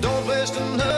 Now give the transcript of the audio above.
Don't waste another